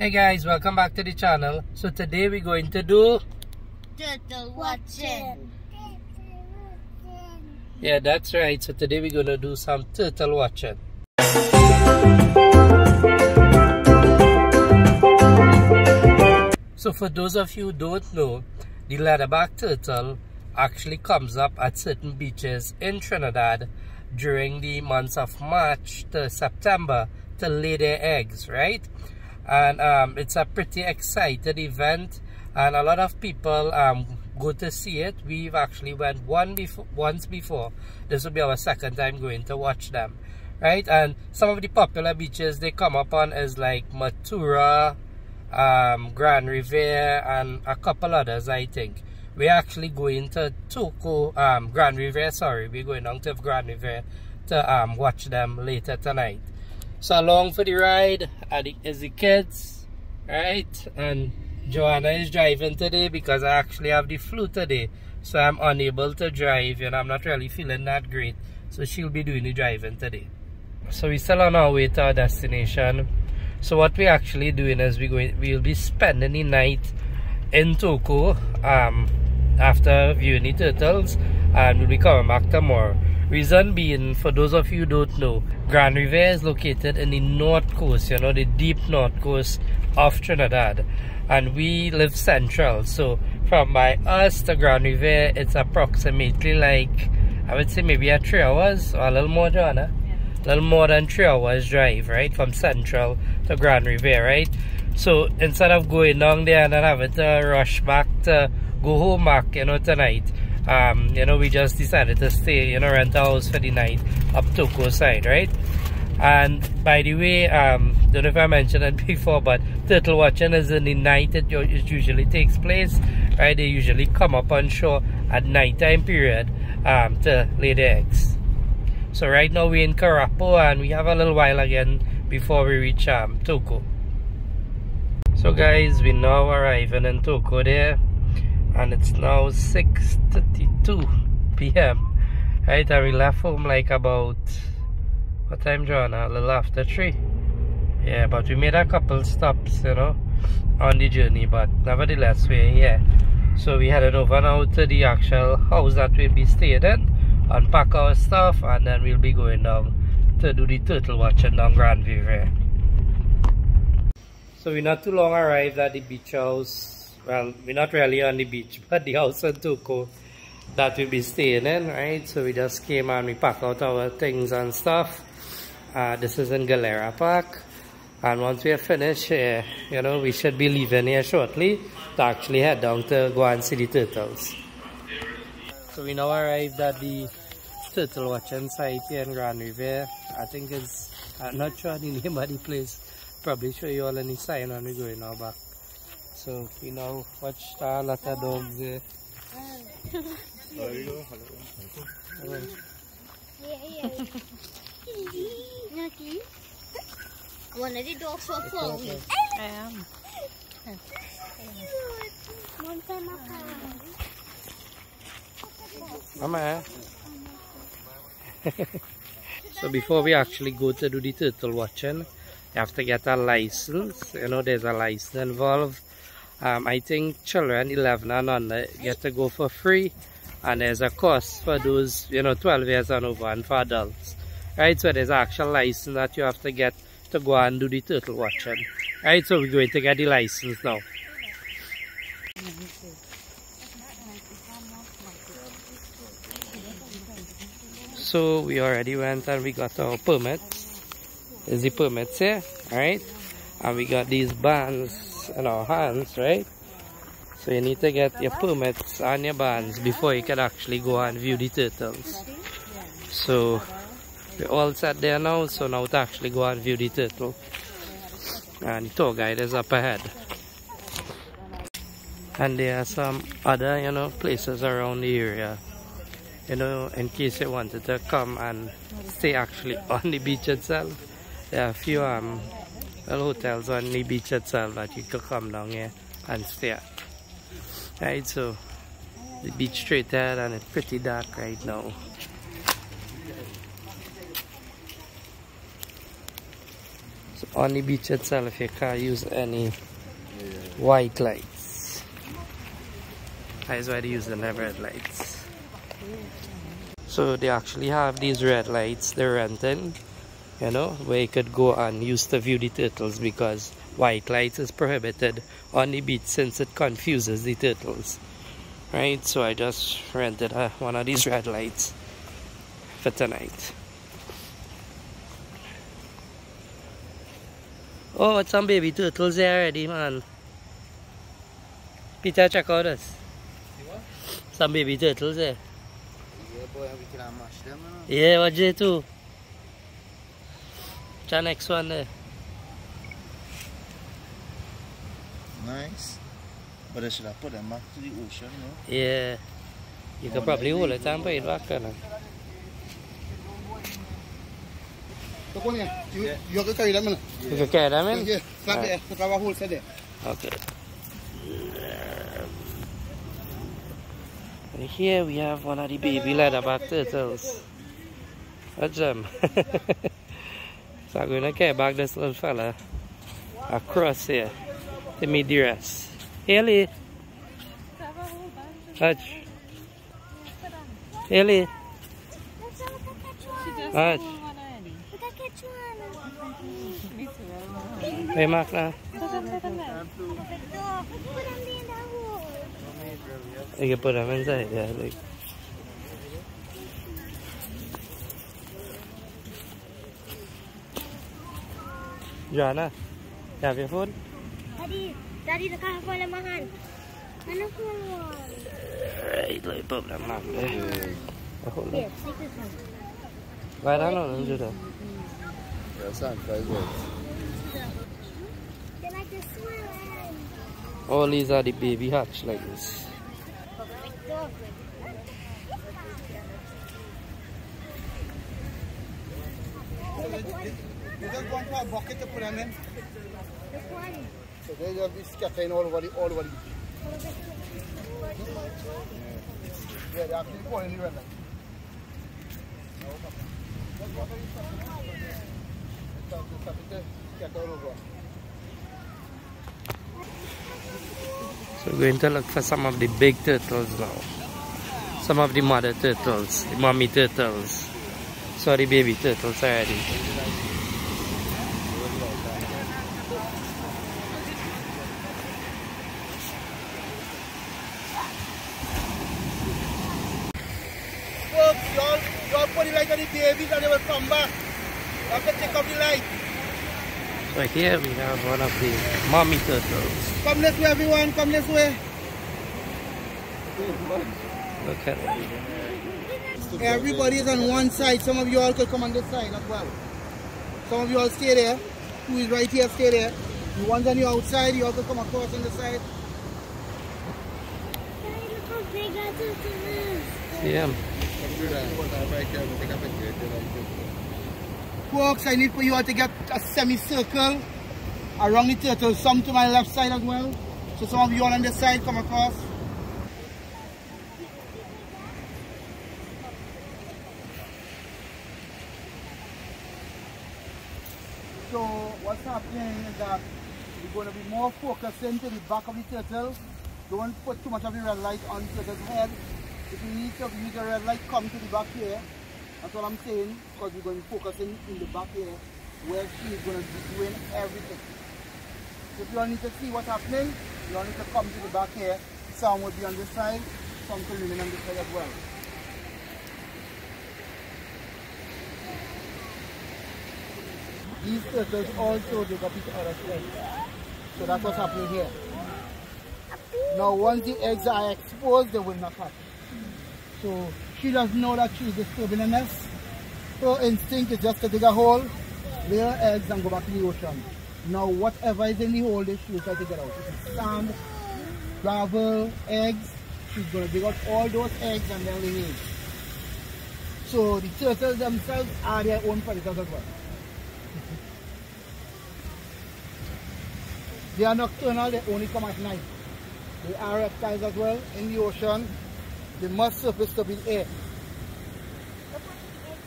Hey guys, welcome back to the channel. So today we're going to do... Turtle watching. Yeah, that's right. So today we're going to do some turtle watching. So for those of you who don't know, the leatherback turtle actually comes up at certain beaches in Trinidad during the months of March to September to lay their eggs, right? And um, it's a pretty excited event and a lot of people um, go to see it. We've actually went one before, once before. This will be our second time going to watch them, right? And some of the popular beaches they come up on is like Matura, um, Grand Riviere, and a couple others, I think. We're actually going to Toco, um, Grand Riviere, sorry. We're going down to Grand Riviere to um, watch them later tonight. So along for the ride is the kids, right? And Joanna is driving today because I actually have the flu today. So I'm unable to drive and I'm not really feeling that great. So she'll be doing the driving today. So we're still on our way to our destination. So what we're actually doing is we're going we'll be spending the night in Toco um, after viewing the turtles and we'll be coming back tomorrow. Reason being, for those of you who don't know, Grand Riviere is located in the north coast, you know, the deep north coast of Trinidad. And we live central, so from by us to Grand Riviere, it's approximately like, I would say maybe a three hours or a little more, Joanna little more than three hours drive, right? From Central to Grand Riviere, right? So instead of going down there and then having to rush back to go home back, you know, tonight, um, you know, we just decided to stay, you know, rent a house for the night up Toco side, right? And by the way, um, don't know if I mentioned it before, but turtle watching is in the night it, it usually takes place, right? They usually come up on shore at nighttime period um, to lay their eggs. So right now we're in Carapo and we have a little while again before we reach um, Toco. So guys, we now arriving in Toco there and it's now 6.32 p.m. Right, and we left home like about, what time Joanna? A little after 3. Yeah, but we made a couple stops, you know, on the journey, but nevertheless we're here. So we headed over now to the actual house that we'll be staying in unpack our stuff and then we'll be going down to do the turtle watching down Grand Riviere. So we not too long arrived at the beach house. Well, we're not really on the beach, but the house in Toco that we'll be staying in, right? So we just came and we packed out our things and stuff. Uh, this is in Galera Park. And once we are finished here, you know, we should be leaving here shortly to actually head down to go and see the turtles. So we now arrived at the turtle watching site here in Grand Riviere. I think it's, I'm not sure the name of the place. Probably show you all any sign when we going now back. So we now watch a lot of dogs here. Yeah, yeah. Nucky. One of the dogs were following. I am. Mama. Eh? so before we actually go to do the turtle watching, you have to get a license. You know, there's a license involved. Um, I think children 11 and under get to go for free. And there's a cost for those, you know, 12 years and over and for adults. Right, so there's actual license that you have to get to go and do the turtle watching. Right, so we're going to get the license now. So we already went and we got our permits. There's the permits here, alright? And we got these bands in our hands, right? So you need to get your permits and your bands before you can actually go and view the turtles. So we're all set there now, so now to actually go and view the turtle. And the tour guide is up ahead. And there are some other, you know, places around the area you know, in case you wanted to come and stay actually on the beach itself. There are a few um, little hotels on the beach itself that you could come down here and stay at. Right, so the beach straight there and it's pretty dark right now. So on the beach itself, if you can't use any white lights. That's why they're using the red lights. So they actually have these red lights they're renting, you know, where you could go and use to view the turtles because white lights is prohibited on the beach since it confuses the turtles. Right, so I just rented uh, one of these red lights for tonight. Oh, it's some baby turtles there already, man. Peter, check out this. Some baby turtles there. Yeah, boy, we can mash them. Yeah, what you too? The next one there. Nice. But I should have put them back to the ocean, no? Yeah. You could oh, probably hold it and put it back there. Eh? Look on here. You, you can carry them in. You can carry them in? Yeah, flat there. Look how a hole there. Okay. And here we have one of the baby leatherback turtles. Watch them. so I'm to carry back this little fella across here to meet the rest. Haley. Watch. Haley. Watch. Hey, Mark now. You can put them inside, yeah. Like. Joanna, you have your phone? Daddy, Daddy, nakakuha mahan. Ano ko? Alright, let me put them up there. Hold on. Yes, take this one. Right on, on, do that. Yeah, son, guys, well. They like the swim. All these are the baby hatch like this. So they scattering all over the, all over the Yeah, they're actually going in the red. Just go to the top. Start to start to scatter all over. So we're going to look for some of the big turtles now. Some of the mother turtles, the mommy turtles. Sorry baby turtles already. Folks, y'all, y'all put light on the babies and they will come back. To take off the light. So here we have one of the mommy turtles. Come this way, everyone. Come this way. Look at it. Everybody is on one side. Some of you all could come on this side as well. Some of you all stay there. Who is right here, stay there. The ones on the outside, you all could come across on the side. Daddy, look how big that turtle is. See him? Folks, I need for you all to get a semicircle around the turtle. Some to my left side as well. So some of you all on this side come across. So what's happening is that we're going to be more focused to the back of the turtle. Don't put too much of the red light on the turtle's head. If you need to use the red light, come to the back here. That's what I'm saying, because we're going to focus in, in the back here, where she is going to be doing everything. So if you need to see what's happening, you need to come to the back here. Some will be on this side, some will remain on this side as well. These turtles also dig up each other's eggs. So that's what's happening here. Now once the eggs are exposed, they will not hatch. So she doesn't know that she she's disturbing the nest. Her instinct is just to dig a hole, lay her eggs and go back to the ocean. Now whatever is in the hole, she'll try to get out. Sand, gravel, eggs, she's going to dig out all those eggs and then remain. So the turtles themselves are their own predators as well. They are nocturnal, they only come at night. They are reptiles as well in the ocean. They must surface to be air. The egg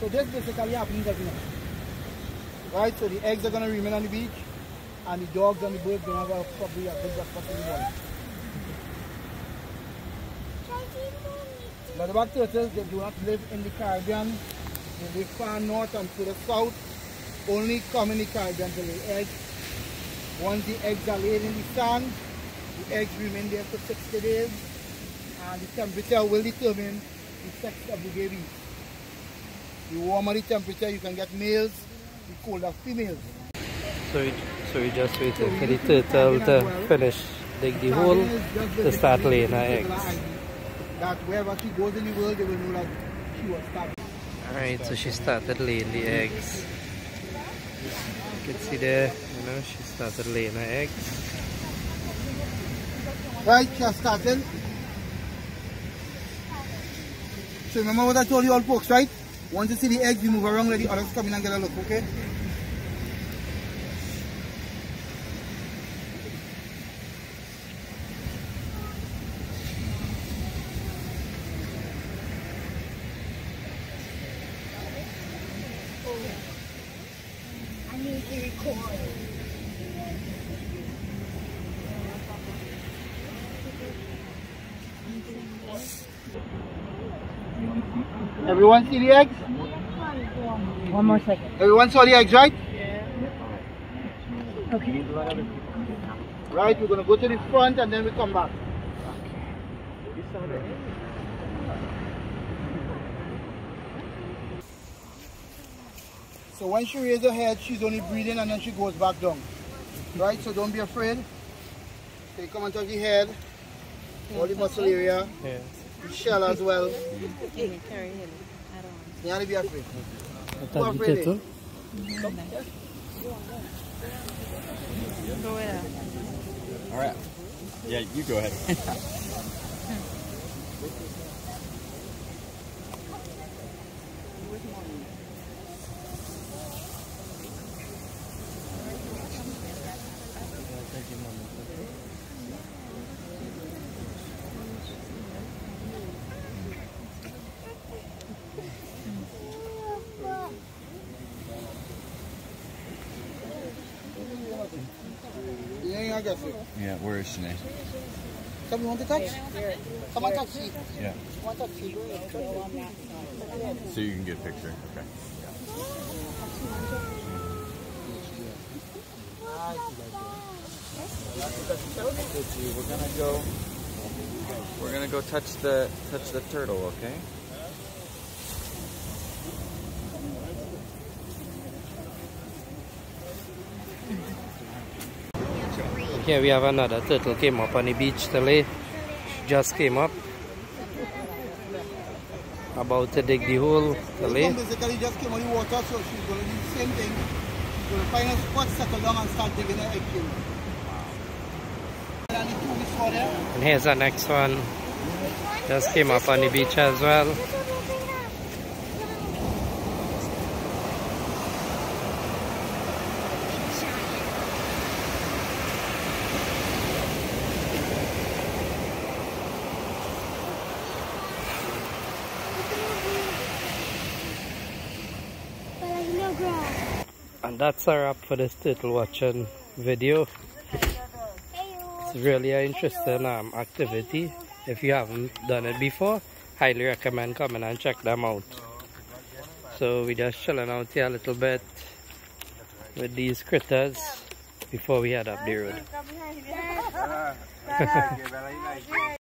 So this basically happens every night. Right, so the eggs are going to remain on the beach and the dogs and the birds going to have probably a good breakfast in the morning. But Leatherback turtles, they do not live in the Caribbean. Live far north and to the south. Only come in the Caribbean to lay eggs. Once the eggs are laid in the sand, the eggs remain there for 60 days and the temperature will determine the sex of the baby. The warmer the temperature, you can get males, the colder females. So we, so we just waiting for the turtle to finish dig the hole to start laying her eggs. That wherever she goes in the world, they will know that she was started. Alright, so she started laying the eggs. You can see there, you know, she started laying her eggs. Right, she started. So remember what I told you all folks, right? Once you see the eggs, you move around, let the others come in and get a look, okay? Everyone see the eggs? One more second. Everyone saw the eggs, right? Yeah. Okay. Right, we're gonna go to the front and then we come back. So when she raises her head, she's only breathing and then she goes back down. Right, so don't be afraid. So you come and touch the head, all the muscle area, Yeah. The shell as well. Hey, carry him. I don't. You have to be afraid. Touch the turtle. All right. Yeah, you go ahead. Yeah, I guess it. Yeah, where is Sinead? Come, you want to touch? Come on, touch. Yeah. Want to touch. So you can get a picture. Okay. We're gonna go. We're gonna go touch the touch the turtle. Okay. Here we have another turtle came up on the beach today. She just came up. About to dig the hole today. basically just came on the water, so she's going to do the same thing. She's going to find a spot, settle down, and start digging her egg And here's the next one. Just came up on the beach as well. And that's a wrap for this turtle watching video. It's really an interesting um, activity. If you haven't done it before, highly recommend coming and check them out. So we just chilling out here a little bit with these critters before we head up the road.